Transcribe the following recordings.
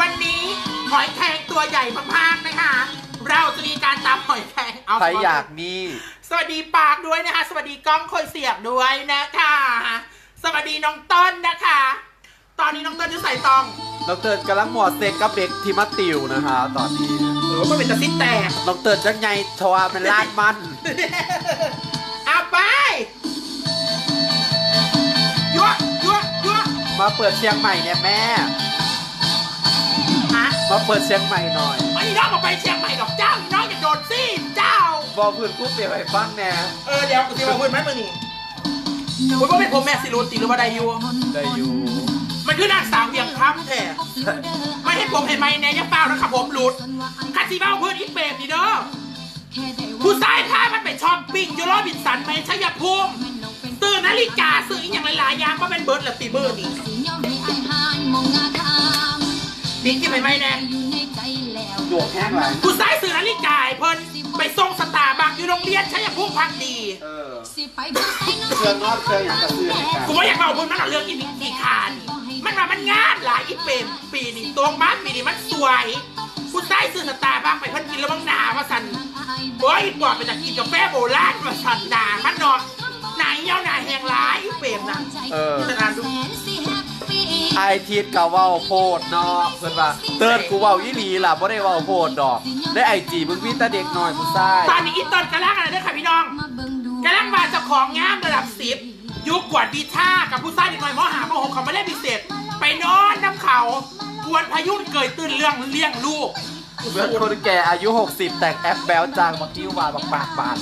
วันนี้หอยแครงตัวใหญ่มากๆนะคะ เราจะมีการตำหอยแครงเอาใครอยากนี่สวัสดีปากด้วยนะคะ สวัสดีกล้องคอยเสียบด้วยนะคะ สวัสดีน้องต้นนะคะ ตอนนี้น้องต้นจะใส่ตอง น้องเติร์นกำลังหมวดเซ็กกับเด็กที่มาติวนะคะ ตอนนี้เออมันเป็นตะซิดแตก น้องเติร์นจังไงทว่าเป็นลาดมัน เอาไปยั่วยั่วยั่วมาเปิดเชียงใหม่เนี่ยแม่ฮะ มาเปิดเชียงใหม่หน่อยอันนี้น้องออกไปเชียงใหม่ดอกเจ้าอีน้องอย่าโดนสิเจ้า บอกพื้นกู้เปลี่ยนไปฟังแน่เออเดี๋ยวกูสิมาพูดไหมมือนี่คุณว่าเป็นผมแม่สิรุนตีหรือว่าไดอยูได้อยู่ มันคือนางสาวเวียงคำแท้ไม่ให้ผมเห็นไหมแน่ยังเปล่านะครับผมหลุดคัดซีเบ้าเพื่อนอีเปรมนี่เด้อผู้ชายพามันไปช้อปปิ้งยูโรบินสันไปชัยภูมิตื่นนาฬิกาซื้ออีกอย่างหลายๆอย่างก็เป็นเบิร์ดและตีเบอร์นี่ ดิ้งกินไปไหมแน่หยวกแห้งไรผู้ชายซื้อนาฬิกาให้เพิ่นไปส่งสตาร์บัคอยู่โรงเรียนชัยภูมิพักดีเออเครื่องนอกเครื่องอย่างกระซื้อในกันกูว่าอยากเอาเพิ่นมันเอาเรื่องอีนี่อีคานี่มันมามันงามหลายอีเปรมปีนี้ตรงมันปีนี้มันสวยผู้ชายซื้อสตาร์บัคไปเพิ่นกินแล้วมังหนามาสั่นโอ้ยปอดไปจากกินกาแฟโบราณมาสั่นด่ามันเนาะหนายเย้าหนายแหงร้ายอีเปรมนะเออจะอ่านดู ไอทีดกับว่าโพดเนาะเพื่อนว่าเติร์นกูเว่ายี่หลีล่ะบ่ได้เว่าโพดดอกได้ไอจีมึงมีแต่เด็กน้อยผู้ชายตอนนี้อีตอนกำลังอะไรเด้อค่ะพี่น้องกำลังมาเจะของงามระดับสิบยุคกวดบีท่ากับผู้ชายเด็กน้อยมหาโมโหเขาไม่ได้พิเศษ ไปนอนน้ำเขากวนพายุเกิดตื่นเรื่องเลี้ยงลูกเพื่อนคนแก่อายุ 60 แต่งแอปแบลจางบักกิ้ววาบักปากปาน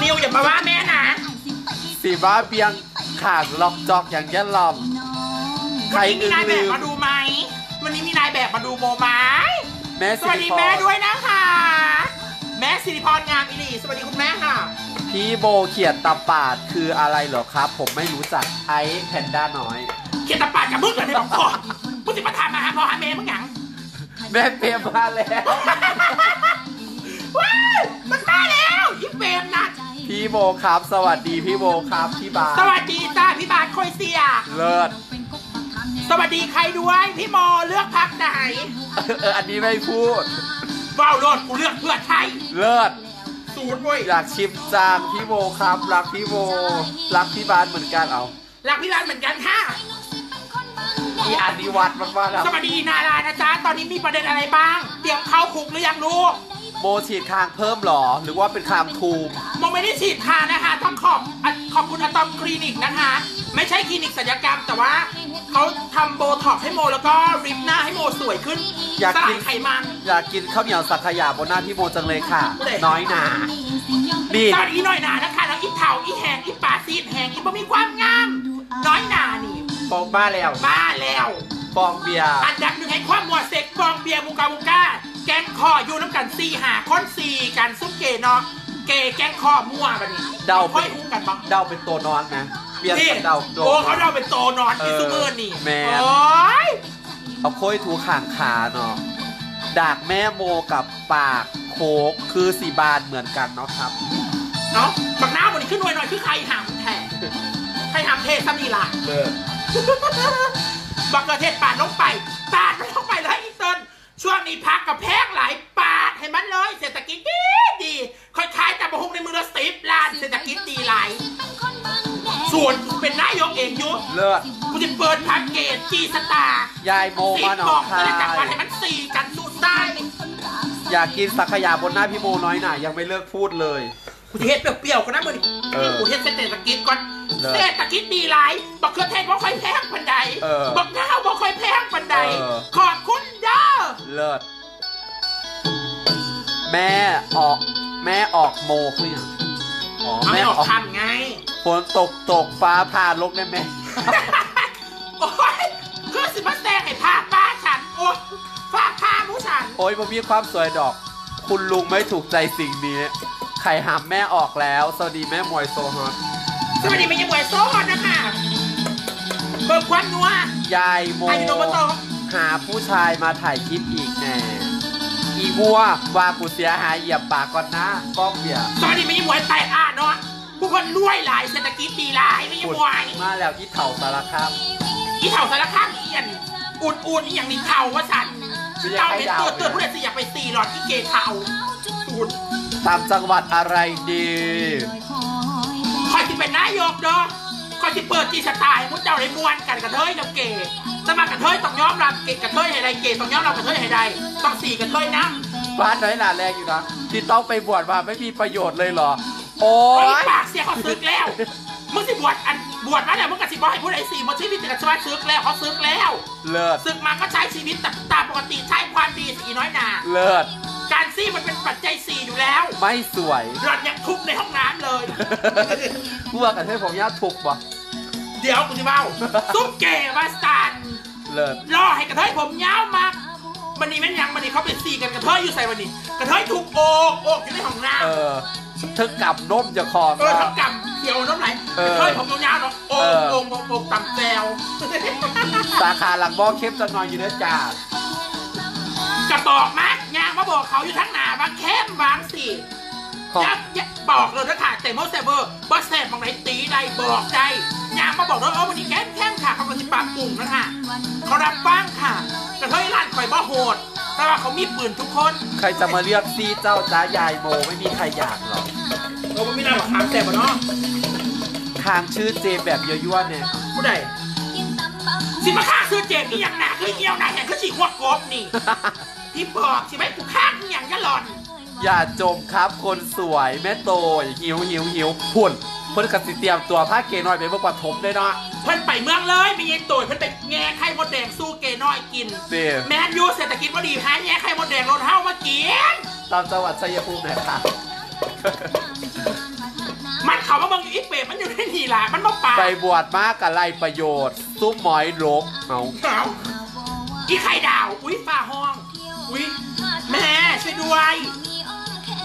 นิวอย่ามาว่าแม่นะสีบ้าเบียงขาดล็อกจอกอย่างยันลอม ใครวันนี้มีนายแบลืบม มาดูไหม วันนี้มีนายแบบมาดูโมไหมแม่สสิวัสริดีพแม่รด้วยนะคะ แม่สิริพรงามอิลีสวัสดีคุณแม่ค่ะ พี่โบเขียดตาปาดคืออะไรเหรอครับ ผมไม่รู้จักไอซ์แพนด้าน้อย เขียนตาปากกับมึงเลยในบอกก่อนมึงจะมาทานมาหาพ่อหาแม่มึงหยังแม่เปรมมาแล้ว ว้ายมันมาแล้วยิ่งเปรมนะพี่โบครับ สวัสดีพี่โบครับ พี่บาสสวัสดีจ้าพี่บาทโคยเสีย เลิศ สวัสดีใครด้วยพี่โมเลือกพักไหนเอออันนี้ไม่พูดว้าวโลดกูเลือกเพื่อไทยเลิศศูนย์เว้ยอยากชิมจางพี่โบครับ รักพี่โบรักพี่บาสเหมือนกันเอารักพี่บาทเหมือนกันค่ะอีอันนี้วัดมากๆแล้วสวัสดีนารานะจ๊ะตอนนี้มีประเด็นอะไรบ้าง เตรียมเข้าคุกหรือยังลูกโบฉีดคางเพิ่มเหรอ หรือว่าเป็นคางทูมโมไม่ได้ฉีดทานะคะ ต้องขอบอะขอบคุณอะตอมคลินิกนะคะ ไม่ใช่คลินิกศัลยกรรมแต่ว่า เขาทำโบท็อกซ์ให้โมแล้วก็ริบหน้าให้โมสวยขึ้นอยากสกิลานยไขมันอยากกินข้าวเหนียวสักขยาบนหน้าพี่โบจังเลยค่ะผู้ใดน้อยหนานี่สวัสดีหน่อยหนานะคะแล้วอีเถาอีแหงอีป่าซีดแหงอีบ่มีความงาม น้อยหนานี่ฟองบ้าแล้วบ้าแล้วฟองเบียร์อันดับหนึ่งให้ความมัวเซ็กฟองเบียร์มูกามูกาแกงคออยู่น้ำกันสี่หาคนสี่กันซุปเกเนาะเกแกงคอมั่วบัดนี้เดาค่เป็อยนหุ้มกันบ้างเดาเป็นตัวนอนนะ เบียร์นี่กับเดาโดโอ้เขาเดาเป็นโตนอนเอที่อซูเมอร์นี่แม่โอ้ยเอาโค้ยถูข่างขาเนาะดากแม่โมกับปากโคกคือสีบานเหมือนกันเนาะครับเนาะบักหน้าวันนี้ขึ้นหน่วยหน่อยคือใครหามแทนใครหามเทซัมนี่ล่ะเออบักเกอร์เทศปาดลงไปปาดลงไปเลยอีเติ้ลช่วงนี้พักกับแพงหลายปาดให้มันเลยเศรษฐกิจดีดีค่อยขายแต่บะฮงในมือละสิบล้านเศรษฐกิจดีหลาย ส่วนกูเป็นนายกเองอยุเลิศกูจะเปิดแพ็กเกจจีสตาร์ยายโมสิบมาหนกอล่องคาก็เลยจับวันยให้มันสี่กันสุดได้อยากกินสักขยาบนหน้าพี่โมน้อยหน่ายังไม่เลิกพูดเลย กูจะเฮ็ดเปรี้ยวๆกันนะมึงเออกูเฮ็ดเศรษฐกิจก่อนเลิศเศรษฐกิจดีหลายบักเขือเทศบ่ค่อยแพงปันใดเออบักนาวบ่ค่อยแพงปันใดเออ ขอบคุณเด้อ เลิศแม่ออก แม่ออกโมคืออย่างอ๋อเอาแม่ไม่ออออกกทันไง ฝนตกตกฟ้าผ่าลงได้ไหมโอ้ยคือสิมาแซงให้พาป้าฉัน โอ้ยฝากพาผู้ฉัน โอ้ยผมมีความสวยดอก คุณลุงไม่ถูกใจสิ่งนี้ ไข่หามแม่ออกแล้ว สวัสดีแม่มวยโซฮอตสวัสดีแม่ยายหมวยโซ่นะคะเบิกความนัวยายโมอายุโนโมโตะหาผู้ชายมาถ่ายคลิปอีกแน่อีวัวว่ากูเสียหายเหยียบปากก่อนนะก้องเบียร์สวัสดีแม่ยายหมวยแตกอ่านเนาะ ผู้คนรวยหลายเศรษฐกิจดีหลายแม่ยายขุดหมวยมาแล้วอีเถ่าสารคามอีเถ่าสารข้างเอียนอุ่นๆอีอย่างนี้เถ่าว่าฉันไม่ใช่เจ้าไข่เป็นดาวตัวเตือนผู้ใดสิอยากไปสี่หลอดที่เกเขาสูตรตามจังหวัดอะไรดีคอยสิเป็นนายกเนาะคอยสิเปิดจีสไตล์มุดเจ้าเลยมวนกันกระเทยกับเกย์สมัครกระเทยต้องยอมรับเกย์กระเทยให้ใดเกย์ต้องยอมรับกระเทยให้ใดต้องสี่กระเทยนะบ้านไหนหลานแรงอยู่นะที่ต้องไปบวชมาไม่มีประโยชน์เลยเหรอ โอ้โอ้ยยปากเสียเขาซึกแล้ว มึงสิบวชอันบวชมาแล้วมึงกับสิบอยให้ผู้ใดสี่มาชีวิตจะสบายซึกแล้วเขาซึกแล้ว เลิศซึกมาก็ใช้ชีวิตตามปกติใช้ความดีสีน้อยหนา เลิศการซี่มันเป็นปัจจัยสี่อยู่แล้ว ไม่สวยหลอดยังทุบในห้องน้ำเลยกูว่ากันให้ผมย่าถูกปะเดี๋ยวกูจะเบ้าซุปเกย์มาสตันเลิศล่อให้กระเทยผมยาวมากมันนี่แม่นยังมันนี่เขาเป็นสี่กันกระเทยอยู่ใส่วันนี้กระเทยถูกโอกโอกอยู่ในห้องน้ำ เออ เธอกลับนมจะคอเออนะทั้งกำเขียวน้ำไหลเออกระเทยผมยาวๆเนาะโอเอมอโอมโอมโอมต่ำแจวสาขาหลังบ่อเข้มจะนอนอยู่เนื้อจ่ากระบอกมากยางมาบอกเขาอยู่ทั้งหนาบางเข้มบางสี่ของยักยักบอกเลยนะค่ะแต่โมเซเวอร์บอสเซนบางไหนตีได้บอกได้ยางมาบอกเลยเออวันนี้แก้มแข้งค่ะเขาก็จะปรับปรุงนะคะเขารับฟังค่ะกระเทยร้านข่อยบ่โหด แต่ว่าเขามีปืนทุกคนใครจะมาเรียกซีเจ้าจ้ายายโมไม่มีใครอยากหรอกเออมันไม่น่าหรอกครับแต่บ่เนาะทางชื่อเจมแบบยั่วๆเนี่ยผู้ใดสิมาฆ่าซื้อเจมนี่ยังหนักเลยเงี้ยวหนักแห่งคือฉีกหัวกบนี่ ที่บอกใช่ไหมกูฆ่ามึงอย่างยะหลอน อย่าจมครับคนสวยแม่โตยหิวหิวหิวพุ่น เพิ่นกสิเตรียมตัวผ้าเกน้อยไปเมื่อปฐมได้เนาะ เพิ่นไปเมืองเลยมีเย็นตัวเพิ่นไปแง่ไข่มดแดงสู้เกน้อยกินเด้แมนยูเศรษฐกิจว่าดีหาแง่ไข่มดแดงรถเฮ้ามากิน ตามจังหวัดชัยภูมิหน่อยค่ะ มันเขามาเมืองอยู่อีเปรตมันอยู่ในนี่ล่ะมันมาป่าไปบวชมากกับไรประโยชน์ ซุปหมอยลกเอาเอาอีไข่ดาวอุ้ยฝ่าห้อง อุ้ยแม่ช่วยด้วย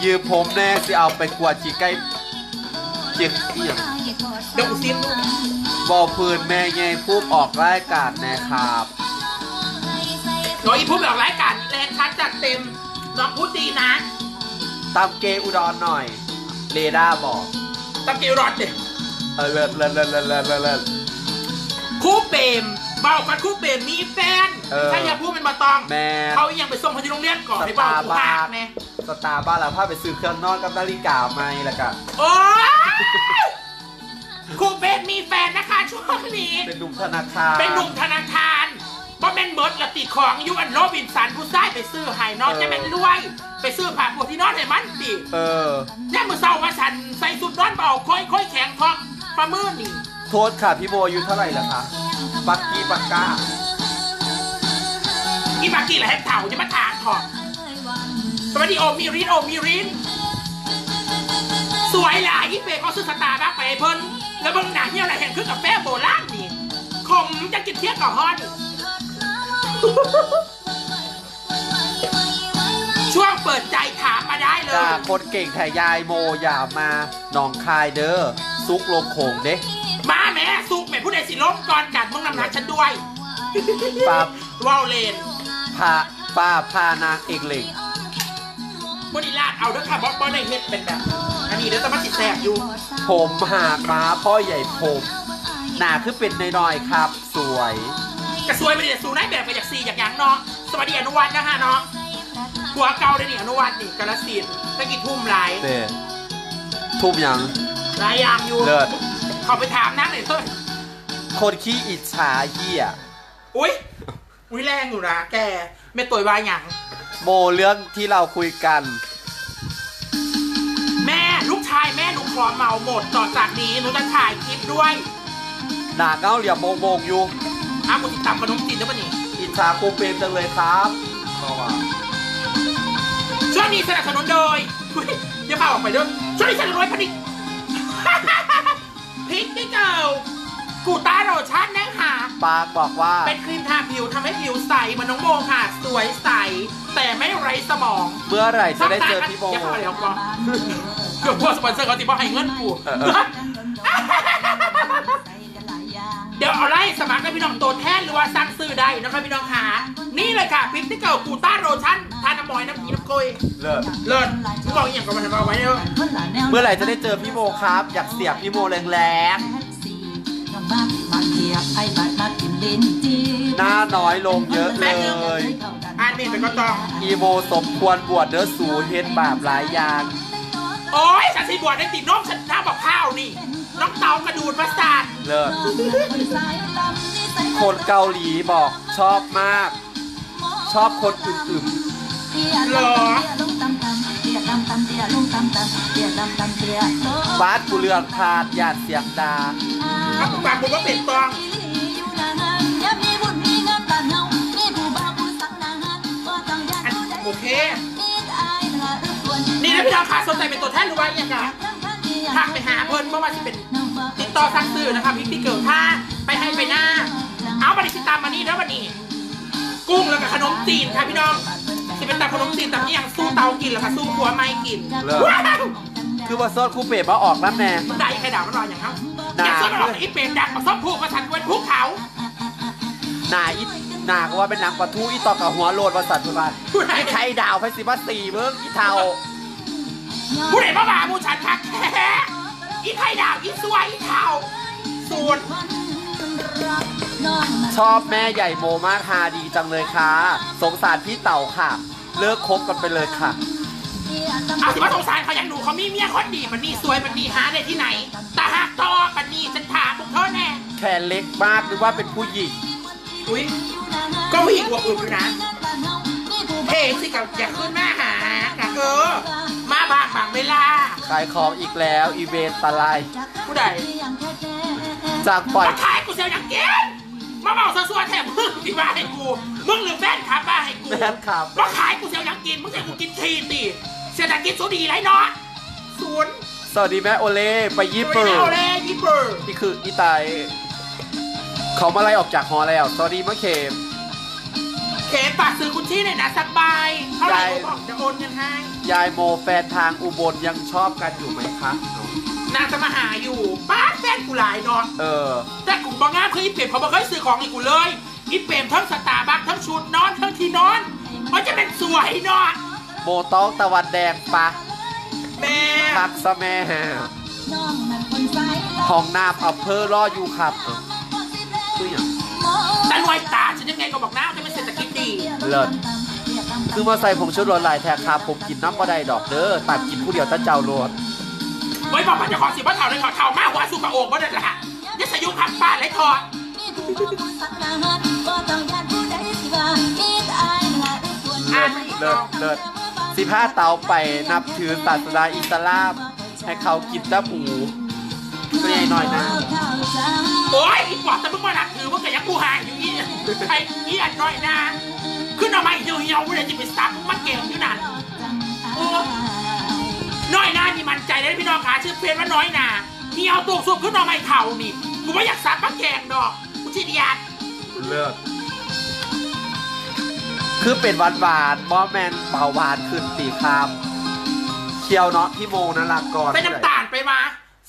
ยืมผมแน่สิเอาไปกวาดขี้ไก่ เจียกเอียงเดี๋ยวกูซิมบอพื้นแม่ไงพูดออกรายการแน่ครับโดยอีพูดแบบรายการแรงคัดจัดเต็ม น้องพูดดีนะ ตามเกอุดรหน่อย เรดาร์บอกตะเกียรอดเด็เออเลิศเลิศเลิศเลิศเลิศเลิศเลิศคู่เปรม เบากันคู่เปรมมีแฟนเออใช่อย่าพูดเป็นมาตอง แม่เขายังไปส่งเขาที่โรงเรียนก่อนให้เบากูหักแน่สตาร์บ้านเราพาไปซื้อเครื่องนอนกับนาฬิกาไหมแล้วก็โอ๊ยคู่เปรมมีแฟนนะคะช่วงนี้ เป็นหนุ่มธนาคารเป็นหนุ่มธนาคารบ่แม่นเบิร์ดละติดของอยูอันโรบินสันผู้ชายไปซื้อไห้นอนจะเป็นรวย ไปซื้อผ้าพวกที่นอนให้มันติเออ ย่ามือเศร้ามาสันใส่สุดนอนเบาค่อยค่อยแข็งทองประมือนี่ โทษค่ะพี่โบอายุเท่าไหร่ล่ะคะ ปักกี้ปักก้าอีบากี้ละให้เถ่าจะมาถางถอดสวัสดีโอมีรินโอมีรินสวยหลายอีเปเขาซื้อสตาร์บัคไปให้เพิ่นแล้วเบิ่งหนังเนี่ยอะไรแห่งคือกาแฟโบราณนี่ขมจะกินเทียบกับฮอนช่วงเปิดใจถามมาได้เลยจ้าคนเก่งแถ่ยายโมอย่ามาหนองคายเด้อซุกลงโขงเด้ ล้มก่อนกันมึงนำหนักฉันด้วยป้าว่าวเลนพาป้าพานางเอกเหล็กมุนิลาดเอาเด้อค่ะบอสบอสในเฮ็ดเป็นแบบ อันนี้เดี๋ยวจะมาติดแสบอยู่ ผมหากม้าพ่อใหญ่ผมหนาคือเป็นน้อยๆครับ สวยกระซวยไปเดี๋ยวสูนายแบบไปจากซีจากหยังเนาะสวัสดีอนุวัฒน์นะฮะเนาะหัวเก่าเลยนี่อนุวัฒน์นี่กาลสินธุ์ตะกี้ทุ่มหลายเต้ทุ่มยังหลายอย่างอยู่เลิศ เขาไปถามนั่งหน่อยเถอะ คนขี้อิจฉาเหี้ยอุ้ยอุ้ยแรงอยู่นะแกไม่ตัววายหยังโมเรื่องที่เราคุยกัน แม่ลูกชายแม่หนูขอเหมาหมดต่อจากนี้หนูจะถ่ายคลิปด้วยหนาเก้าเหลี่ยมโมงโมงอยู่อ้าวกูติดตามขนมจีนได้ปะนี่อิจฉาครูเปรมจังเลยครับก็ว่าช่วงนี้สนับสนุนโดยอุ๊ยอย่าพาออกไปเด้อช่วงนี้สนับสนุนโดยพนิกพริกนี่เกิล กูต้าโรชั่นนะคะปากบอกว่า เป็นครีมทาผิวทำให้ผิวใสเหมือนน้องโมค่ะ สวยใส แต่ไม่ไร้สมองเมื่อไหร่จะได้เจอพี่โมอย่าพาเดี๋ยวก่อนเดี๋ยวพวกสปอนเซอร์เขาติบอกให้เงินกูเออเออเดี๋ยวเอาไล่สมัครได้พี่น้องตัวแทนหรือว่าสั่งซื้อได้นะคะพี่น้องค่ะนี่เลยค่ะพริกที่เกิลกูต้าโรชั่นทาน้ำมอยน้ำผีน้ำโกยเลิศเลิศมึงบอกอหย่างกับมันเอาไว้เนอะเมื่อไหร่จะได้เจอพี่โมครับ อยากเสียบพี่โมแรง มาเกียบไอ้บัดมากินลิ้นจีๆหน้าน้อยลงเยอะเลยอันเมนไปก็ต้องอีโมสมควรบวชเด้อสูเฮ็ดบาปหลายอย่างโอ้ยฉันสิบวชได้ติดน้องฉันหน้าบอกข้าวนี่ น้องเตากระดูดประสาทเลิศคนเกาหลีบอกชอบมาก ชอบคนอึมเหรอๆฟาดกูเลือกทานหยาดเสียงดา ถ้าคุณฟังผมว่าเป็นตองอันโอเค นี่นะพี่น้องขาสนใจเป็นตัวแทนหรือว่าอย่างไรทักไปหาเพิ่นเมื่อวานที่เป็นติดต่อสั่งซื้อนะคะพี่ที่เกิดถ้าไปให้ไปหน้า เอาบัตรติดตามมานี่แล้ววันนี้ กุ้งแล้วกับขนมจีนค่ะพี่น้องจะเป็นตำขนมจีนตำนี่ยังสู้เตากินแล้วค่ะสู้หัวไม่กินเลิศว้าว คือว่าซอสคูเปะมาออกน้ำแน่มันได้ใครด่ามันรออย่างเขาด่าอยากซื้อมาหรอกอีเป็ดดักมาซ้อมผูกมาฉันกวนภูเขาหนาอีหนาก็ว่าเป็นหนังปลาทูอีต่อกับหัวโลดวาสัตว์ทุบานผู้ใดไอ้ไข่ดาวไฟสิบัสสี่เบิ้งอีเทาผู้ใดมาบ่ามูฉันคักแท้อีไข่ดาวอีสวยอีเทาศูนย์ชอบแม่ใหญ่โมมากฮาดีจังเลยค่ะ สงสารพี่เต่าค่ะ เลิกคบกันไปเลยค่ะ เอาสิว่าสงสารเขาอย่างหนูเขามีเมียคนดีมันนี่สวยมันนี่หาได้ที่ไหนตาหักตอกันนี่ฉันถามพวกเธอแน่แขนเล็กมากนึกว่าเป็นผู้หญิงอุ้ยก็ผู้หญิงหัวอึบอยู่นะเพลงสิกับอยากขึ้นมาหานะเออมาบางบางเวลาขายของอีกแล้วอีเวนต์ตะไลผู้ใดจากปล่อยมาขายกูเซลยังเกินมาเมาซัวๆแถมมึงที่มาให้กูมึงหรือแฟนขับมาให้กูแมนครับมาขายกูเซลยังกินมึงจะกูกินทีตี เศรษฐกิจสูดีไรเนาะศูนย์สวัสดีแม่โอเล่ไปญี่ปุ่นไม่เอาเลยญี่ปุ่นนี่คืออีไตเขามาไล่ออกจากหอแล้วสวัสดีมะเขมเขมฝากซื้อคุณชี่หน่อยนะสักใบเท่าไหร่ได้กูบอกจะโอนเงินให้ยายโมแฟนทางอุบลยังชอบกันอยู่ไหมคะนางจะมาหาอยู่ป้าแฟนกูหลายเนาะเออ แต่กูบอกงานคืออีเปรมเขาบอกเคยซื้อของให้กูเลยอีเปรมทั้งสตาร์บัคทั้งชุดนอนทั้งที่นอนมันจะเป็นสวยเนาะ โมต้องตะวันแดงปะแม่พักซะแม่ห้องน้ำอัพเพอร์รออยู่ครับเอ้าคืออย่างแต่รวยตาฉันยังไงก็บอกน้าจะเป็นเศรษฐกิจดีเลิศคือมาใส่ผงชูรสหลายแทกครับผมกินน้ำก็ได้ดอกเด้อตัดกินผู้เดียวตั้เจ้าโลดไว้บอกว่าจะขอสิว่าเท่าเลยขอเท่ามากกว่าสุกระโอ่งก็ได้ละยัสยุพักป้าเลยทอดอ่านเลิศเลิศ สิบห้าเตาไปนับถือศาสนาอิสลาม ให้เขากินตะปูเรียหน่อยนะ โอ้ยอีปอบแต่มึงมาหนักถือมึงกับยักษ์กูหายอยู่นี่ใครเหี้ยน้อยนะขึ้นเอามาเหี่ยวเหี่ยวเลยจะไปซับมึงมาเก่งอยู่นั่นโอ้น้อยนานี่มันใจได้พี่น้องขาชื่อเพลว่าน้อยนาเหี่ยวตุกสุกขึ้นเอาไม่เท่านี่กูไม่อยากซับมาแกงดอกกูชิดยาดเลิศ คือเป็นหวานหวานๆบอแมนเบาหวานขึ้นตีคามเคียวเนาะพี่โมนะลักก่อนเป็นน้ำตาลไปมา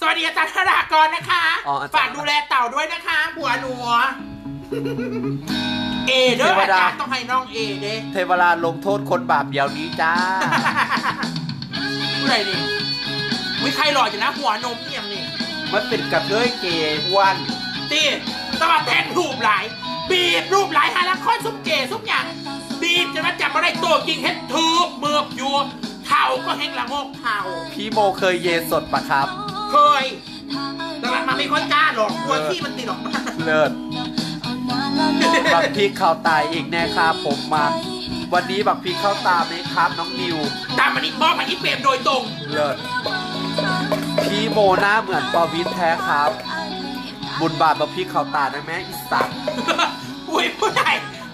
สวัสดีอาจารย์ธนากรนะคะอ๋ออาจารย์ฝากดูแลเต่าด้วยนะคะผัวหนูเอเด้อเทวอาดาจารย์ต้องให้น้องเอเด้เทวราชลงโทษคนบาปเดียวนี้จ้าผู้ใดนี่วิใครหล่ออยู่นะหัวนมเอียงนี่มันเป็นกระเทยเกย์อ้วนตีสมาแทนรูปหลาย บีบรูปหลายหาลังค่อยซุปเกซุปอย่าง บีบจนมาจับมาได้โตกิงเฮ็ดทูบเมือบอยู่เข่าก็แห้งละโงกเข่า พี่โมเคยเยสดปะครับ เคยแต่หลังมาไม่ค่อยกล้าหรอกกลัวที่มันติดหรอกเลิศบักพริกเข้าตายอีกแน่ครับผมมา วันนี้บักพริกเข้าตาไหมครับน้องนิว ตามมันอีกมอบมาอีเปรมโดยตรง เลิศพี่โมหน้าเหมือนปอวิทย์แท้ครับ บุญบาปบักพริกเข้าตาได้ไหมอีสัตว์อุ้ยผู้ใด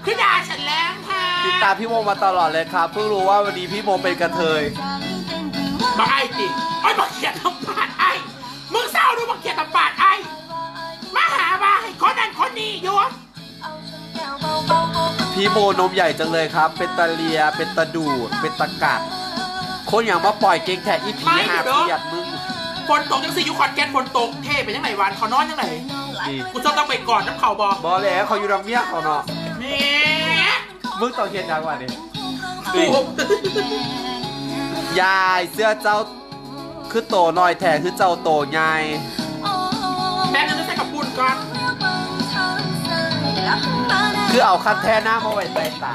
คือด่าฉันแล้วค่ะ ติดตามพี่โมมาตลอดเลยครับเพิ่งรู้ว่าวันนี้พี่โมเป็นกระเทยบอกไอ้ติไอ้ยบอกเขียนตำปาดไอ้มึงเศร้าดูบอกเขียนตำปาดไอ้มาหาว่าให้คนนั้นคนนี้อยู่พี่โมนมใหญ่จังเลยครับ เป็นตะเลียเป็นตะดูดเป็นตะกัดคนอย่างมาปล่อยเก่งแท้อีผีหาเสียดมึงฝนตกยังสิอยู่ขอนแก่นฝนตกเท่ไปยังไงวันเขานอนยังไงนี่กูจะต้องไปก่อนน้ำเขาบอกบอแล้วเขาอยู่ดังเมียเขาเนาะนี่ มึงต้องเขียนยังวะนี่กูยายเสื้อเจ้าคือโตน้อยแท้คือเจ้าโตใหญ่แป๊บนึงจะใส่กับปุ่นก่อนคือเอาคันแท้หน้ามาไว้ใต้ตา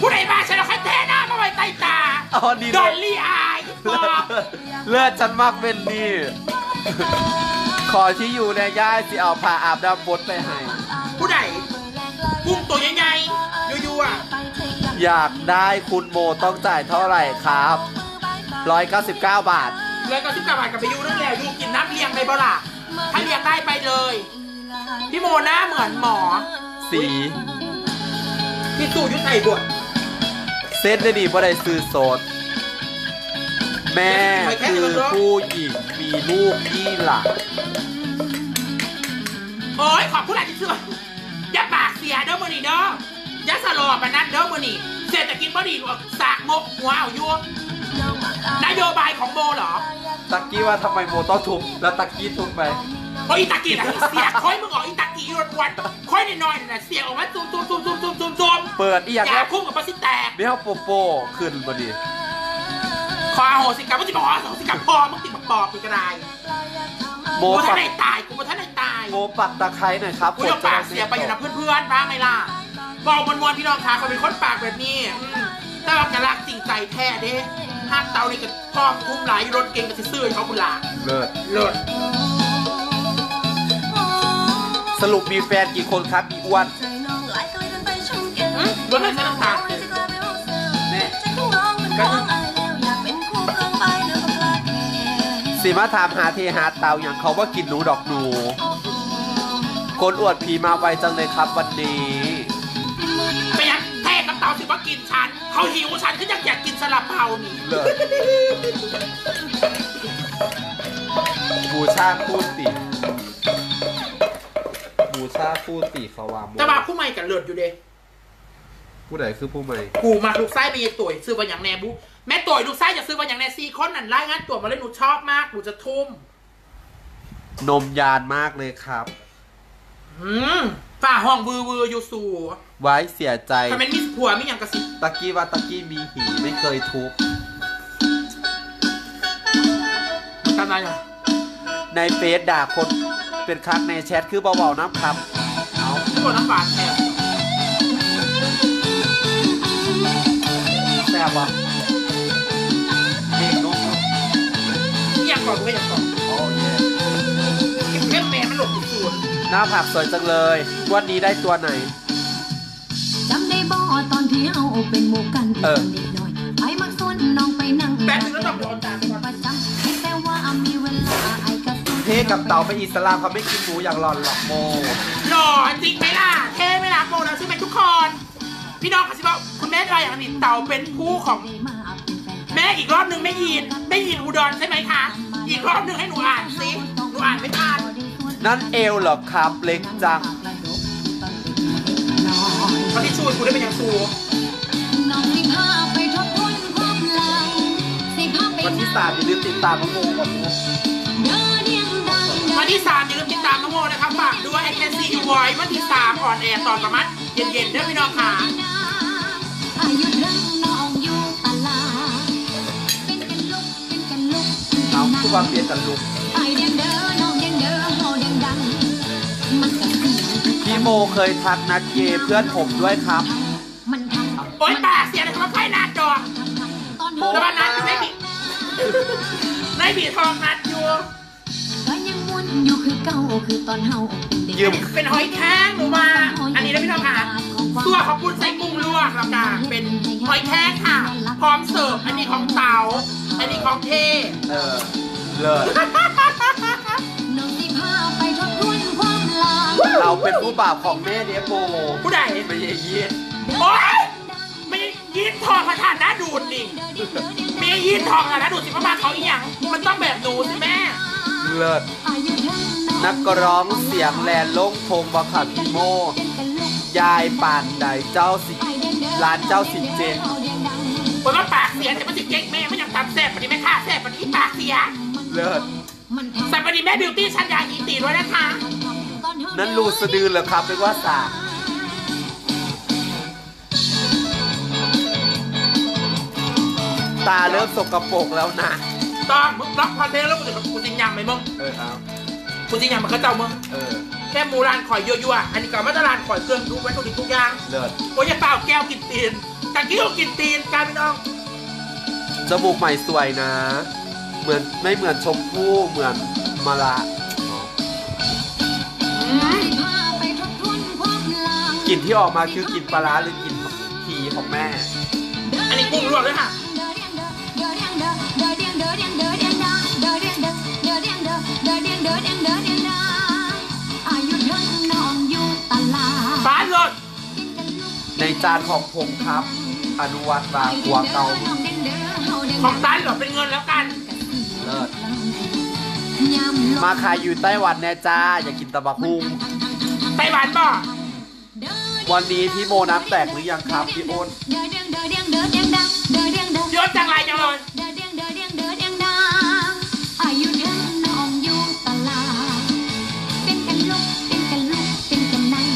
ผู้ใดมาฉันเอาคันแท้หน้ามาไว้ใต้ตาเอาอันนี้ดเลอยลลี่อายบอกเลือดฉันมากเป็นนี่ขอที่อยู่ในย่ายสิเอาผ้าอาบน้ำบดไปให้ผู้ใด กุ้งตัวใหญ่ๆยั่วอยากได้คุณโมต้องจ่ายเท่าไหร่ครับ 199 บาทๆเลยก็สิบกว่าบาทกับไปยูนั่นแหละยูกินน้ำเลี้ยงในบ่ล่ะถ้าเลี้ยงได้ไปเลย พี่โมหน้าเหมือนหมอสีที่สู้ยุทธไทยบวชเส้นได้ดีเพราะได้ซื้อโสด แม่คือผู้หญิงมีลูกยี่หลัก โอ้ยขอบผู้ใดที่ช่วยอย่าปากเสียเด้อมือนี่เด้ออย่าสลบมานัดเด้อมือนี่เศรษฐกิจบ่ดีสากงกหัวเอายวงนโยบายของโมเหรอตักกี้ว่าทำไมโมต้องทุบแล้วตักกี้ทุบไปเพราะอีตากีน่ะเสียค่อยมึงออกอีตากีรวนวันค่อยน้อยๆน่ะเสียออกมาซูมซูมซูมซูมซูมซูมซูมเปิดอีกอย่างอย่าแล้วคุ้มกับปลาซิแตกเบี้ยวโปโปขึ้นพอดีขออโหสิกรรมมึงจะบอกว่าอโหสิกรรมพอมึงติดมาปอบอีกกระไรโมกูท่าปันกไหนตายกูท่านไหนตาย โมปักตะไคร้หน่อยครับกูจะปากเสียไปอยู่นะเพื่อนๆบ้างไหมล่ะบอกมวลๆพี่น้องค่ะเขาเป็นคนปากแบบนี้อืมแต่ว่ากระลักจริงใจแท้เด้ห้ามเตาในกระท่อมทุ่มหลายรถเก่งกับซื่อๆเขาบุหลาเลิศเลิศสรุปมีแฟนกี่คนครับอีอ้วนอืมรถให้ใช้น้ำตาลเนี่ยก็สีมาถามหาเทหาเตาอย่างเขาว่ากินหนูดอกหนู คนอวดผีมาไวจังเลยครับวันนี้ ไปยังแท้กับเตาสิว่ากินฉัน เขาหิวฉันก็ยังอยากกินสลับเปานี่เลิศ บูชาคู่ติบูชาคู่ติเขาว่าโมแต่ว่าผู้ใหม่กับเลิศอยู่เด้ผู้ใดคือผู้ใหม่ กูมาลูกไส้เมย์ตุ๋ยซื้อมาอย่างแนบุแม่ตุ๋ยลูกไส้จะซื้อมาอย่างแนซีคอนนั่นรายงานตัวมาเลยหนูชอบมากหนูจะทุ่ม นมยานมากเลยครับ อืมฝ่าห้องวือวืออยู่สู่ไว้เสียใจทำเป็นมิสผัวมิอย่างกระซิบตะกี้ว่าตะกี้มีหีไม่เคยทุบทำไมอะในเฟซด่าคนเป็นคักในแชทคือเบาๆน้ำครับเอาทุกคนน้ำบาดแทนแซ่บปะเด็กนกเนอะนี่ยังก่อนกูไม่อยากก่อน หน้าผักสวยจังเลยวันนี้ได้ตัวไหน จำได้บ่ตอนที่เอาเป็นหมู่กันเออนิดหน่อยไปมักส่วนน้องไปนั่งแป๊บนึงแล้วต้องโดนตามเป็นก่อนประจำแต่ว่ามีเวลาไอ้กระสุนเทกับเต่าไปอิสลามเขาไม่กินหมูอย่างหลอนหรอกโมหล่อจริงไหมล่ะเท่ไหมล่ะโมนะใช่ไหมทุกคน พี่น้องเขาสิบอกคุณแม่รายอย่างนี้เต่าเป็นผู้ของมาเป็นแฟนกันแม่อีกรอบหนึ่งแม่ยินแม่ยินอุดรใช่ไหมคะ อีกรอบหนึ่งให้หนูอ่านสิหนูอ่านไม่ทัน นั่นเอวเหรอครับเล็กจังเขาที่ช่วยกูได้เป็นอย่างสูน้องสิพาไปทบทวนความหลังสิพาไปวันที่สามอย่าลืมติดตามน้องโมกับโมเดินเรียงดังวันที่สามอย่าลืมติดตามน้องโมนะครับฝากด้วยไอแคนซียูไววันที่สามอ่อนแอร์ตอนประมาณเย็นๆเด้อพี่น้องค่ะอายุเรื่องน้องอยู่ตลาดเป็นกันลุกเป็นกันลุกเป็นกัเอานนั่งผู้ว่าเปลี่ยนกันลุก โมเคยทักนัดเยเพื่อนผมด้วยครับ มันทำโอ๊ยปากเสียเลยคำว่าไพ่นาดดอกตอนแต่ว่านัดอยู่ไม่บีในบีทองนัดอยู่ก็ยังมุนอยู่คือเก่าคือตอนเฮาเป็นเด็กยืมเป็นหอยแครงหนูมาอันนี้นะพี่น้องค่ะตัวขอบคุณใส่กุ้งลวกแล้วกันเป็นหอยแครงค่ะ พร้อมเสิร์ฟอันนี้ของเต๋าอันนี้ของเทเออเลิศ เราเป็นผู้บ่าวของแม่เดียโมผู้ใดไม่ใช่ยี่โอ๊ยไม่ยินทองประธานหน้าดูดนี่ไม่ยินทองประธานหน้าดูดสิพระมาเขาอีหยังมันต้องแบบหนูสิแม่ เลิศอายุเรื่องน้องนักร้องเสียงแลนโล่งทงบะขับพี่โมเป็นกันลุกยายป่านใดเจ้าสิไอเดียงเด้อร้านเจ้าสิเจนฮาเดียงดังคนว่าปากเสียแต่มันสิเก๊กแม่ไม่อยากทำแซ่บปฏิแม่ค่าแซ่บปฏิปากเสีย เลิศมันทำแต่ปฏิแม่บิวตี้ชันยาอีตีด้วยนะคะตอ นเฮานั่นรูสะดือเหรอครับเป็นว่าสาตาเริ่มสกปรกแล้วนะต้องมึงรับคอนเทนต์แล้วกูจะกูจริงยังไหมมึงเออเอากูจริงยังมันก็เจ้ามึงเออแค่หมูร้านข่อยยั่วๆอันนี้ก็มาตรานข่อยเครื่องดูไว้ตรงนี้ทุกอย่างเลิศโอ้ยอย่าเปล่าแก้วกินตีนตะกี้ก็กินตีนกลายเป็นน้องจมูกใหม่สวยนะ เหมือนไม่เหมือนชมพู่เหมือนมะละ กลิ่นที่ออกมาคือกลิ่นปลาร้าหรือกลิ่นทีของแม่ อันนี้กุ้งลวกด้วยค่ะฟ้าหลดในจานของผมครับ อนุวัตรากัวเกาของตันเหรอเป็นเงินแล้วกัน เลิศ มาขายอยู่ไต้หวันแน่จ้า อย่ากินตะบะฮุงไต้หวันบ่วันนี้พี่โมน้ำแตกหรือยังครับพี่อ้นเยอะจังไรจังเลยอายุเดินน้องอยู่ตลาดเป็นกันลุกเป็นกันลุกเป็นกันนั่ง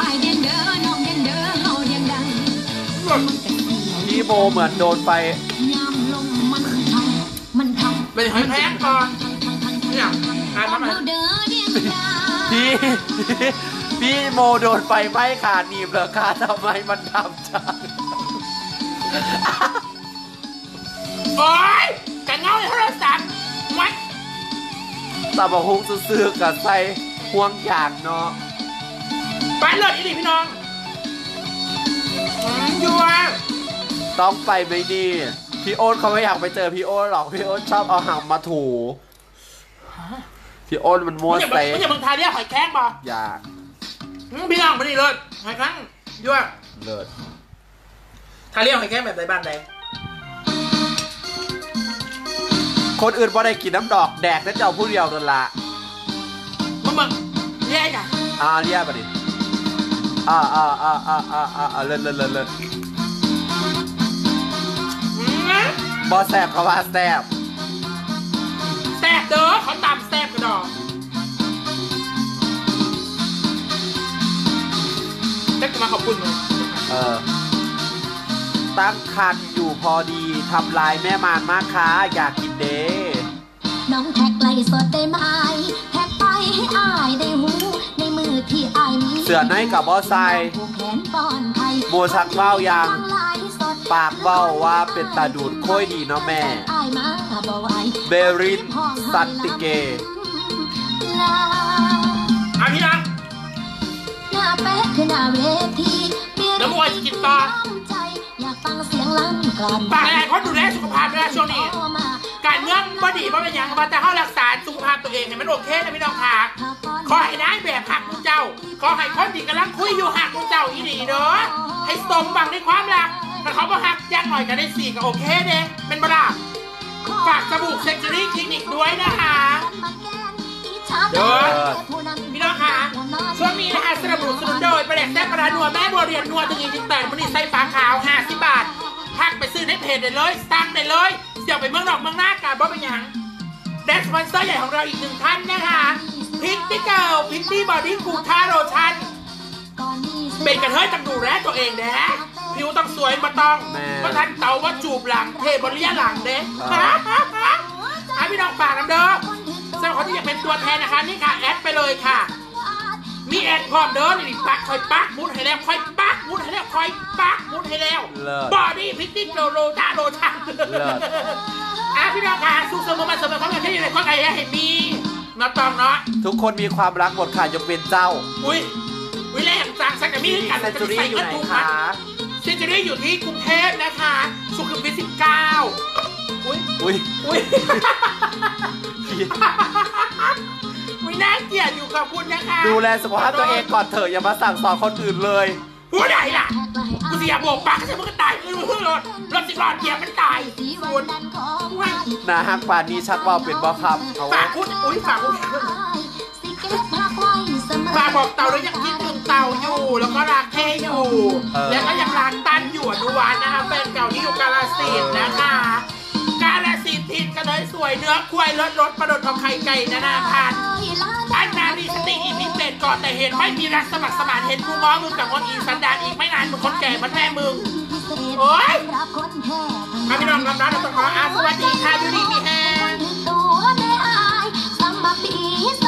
อายเดียงเด้อน้องเดียงเด้อเฮาเดียงดังหลดพี่โมเหมือนโดนไฟยามลมมันทำมันทำเป็นหอยแพงก่อน เนี่ยอ่านมาใหม่เฮาเด้อเดียงดาพี่พี่โมโดนไฟไหม้ขาดหนีบเหรอคะทำไมมันดำจังโอ๊ยกันเงาในโทรศัพท์ไว้ตะบะฮุงซื้อๆกับใส่ห่วงยางเนาะไปหลดอีดิพี่น้องอืมยัวต้องไปไหมนี่พี่โอ๊ตเขาไม่อยากไปเจอพี่โอ๊ตหรอก พี่โอ๊ตชอบเอาหางมาถู พี่โอ๊ตมันมัวไม่อย่าใส่ไม่อย่ามึงทายเรียกหอยแครงบ่อยากอืมพี่น้องมานี่เลยหอยแครงยัวเลิศทายเรียกหอยแครงแบบใดบ้านใดคนอื่นบ่ได้กินน้ำดอกแดกนั่นเจ้าผู้เดียวนั่นละมึงมึงเรียกอะอ่าเรียกมาดิอ่าอ่าอ่าอ่าอ่าอ่าอ่าเลิศเลิศเลิศเลิศอืมบอแซบเขาว่าแซบแซ่ บเด้อเขาตามแซ่บกระดอกเด็กจะมาขอบคุณมึงเออ ตั้งคันอยู่พอดีทำลายแม่มารมากค่ะอยากกินเด้น้องแท็กไล่สดได้ไหมแท็กไปให้อายได้หูในมือที่อายมีเสือในกับบอไซผูกแขนป้อนไทยโมชักเว้ายังฟัไลฟ์สดปากเว้าว่าเป็นตาดูดค่อยดีเนาะแม่อายมาบ่ไหว เบรินสันติเกลาอะพี่น้องหน้าเป๊ะคือหน้าเวทีเมียแล้วมึงว่าจะกินต่อใจอยากฟังเสียงลั่นกลั่นปากอะไรเขาดูแลสุขภาพด้วยนะช่วงนี้มาการเมืองบ่ดีบ่เป็นหยังมาแต่เขารักษาสุขภาพตัวเองให้มันโอเคนะพี่น้องค่ะขอให้นายแบบหักคุณเจ้า ขอให้คนที่กำลังคุยอยู่หักคุณเจ้าอีดีเด้อให้สมบังในความรักถ้าเขาบ่หักยักหน่อยกันได้สี่ก็โอเคเด้เป็นบ่ล่ะ ฝากสบู่เซ็กซ์รี่คลินิกด้วยนะคะ เด้อ พี่น้องค่ะช่วงนี้นะคะสนับสนุนโดยประเด็นแซ่บปลาร้านัวแม่บัวเรียนนัวตึงอีกแต่มันนี่ไส้ฟ้าขาว50บาททักไปซื้อในเพจได้เลยสั่งได้เลยเสี่ยวไปเมืองนอกเมืองหน้ากาบ่เป็นหยังแดนสปอนเซอร์ใหญ่ของเราอีกหนึ่งท่านนะคะพิตตี้เกิลพิตตี้บอดี้คูท่าโรชั่นเป็นกระเทยต้องดูแลตัวเองนะ ผิวต้องสวยมาต้องแม่ว่าทันเตาว่าจูบหลังเทบริยะหลังเด้ฮะฮะฮะให้พี่น้องฝากกันเด้อสำหรับคนที่อยากเป็นตัวแทนนะคะนี่ค่ะแอดไปเลยค่ะ มีแอดพร้อมเด้อนี่ปักคอยปักมุดให้แล้วคอยปักมุดให้แล้วคอยปักมุดให้แล้วเลิศบอดี้พิตตี้โลโลตาโลชาเลิศ อะพี่น้องค่ะสุขสมมาสมบัติความเป็นที่อยู่ในข้อใครเห็นมีเนาะตองเนาะ ทุกคนมีความรักหมดค่ะยกเว้นเจ้า อุ้ย อุ้ยแรงจังสักแต่มีกันเซนจูรี่อยู่ไหนคะเซนจูรี่อยู่ที่กรุงเทพนะคะ สุขุมวิท19อุ้ยอุ้ยอุ้ยพี่อุ้ยน่าเกลียดอยู่ขอบคุณนะคะดูแลสุขภาพตัวเองก่อนเถอะอย่ามาสั่งสอนคนอื่นเลยผู้ใดล่ะกูเสียโบกปากก็จะมึงก็ตายมึงมึงรถรถสิรอดเหยียบมันตายคุณนาฮักป่านนี้ชักว่าวเป็นบ่ครับเอาฝากคุณอุ้ยฝากคุณสิเก็บภาพไว้เสมอฝากบอกเต่าแล้วยังคิดถึง เตาอยู่ แล้วก็รักเทอยู่แล้วก็ยังรักตันอยู่ด้วัฒน์นะคะแฟนเก่าที่อยู่กาลสินนะคะ กาลสินทิศกันเลยสวยเนื้อควายเลิศรสประดดของไข่ไก่นานาพันธุ์อันนามีสติอีมิเศษก่อนแต่เห็นไม่มีรักสมัครสมานเห็นกูง้อมึงกับคนอีสันดานอีกไม่นานมึงคนแก่มันแม่มึง โอ้ยครับพี่น้องรับร้านอัตตะขออาสวัสดีค่ะยูดีมีแฮง ตั